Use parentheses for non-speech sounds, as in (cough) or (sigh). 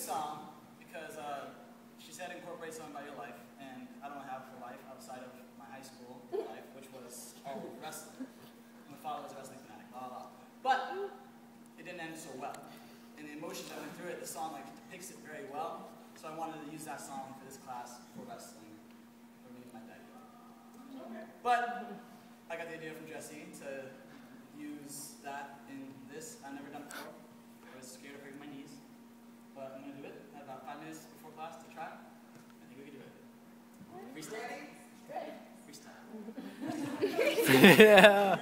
song because uh, she said incorporate something about your life, and I don't have a life outside of my high school life, which was all wrestling. My father was a wrestling fanatic, blah, blah, blah. But it didn't end so well. And the emotions that went through it, the song like depicts it very well. So I wanted to use that song for this class for wrestling, for me and my dad. But I got the idea from Jesse to use that in this. I've never done it before. I was scared of breaking my knees. But I'm going to do it. I have about five minutes before class to try. I think we can do it. Freestyle. Freestyle. (laughs) yeah.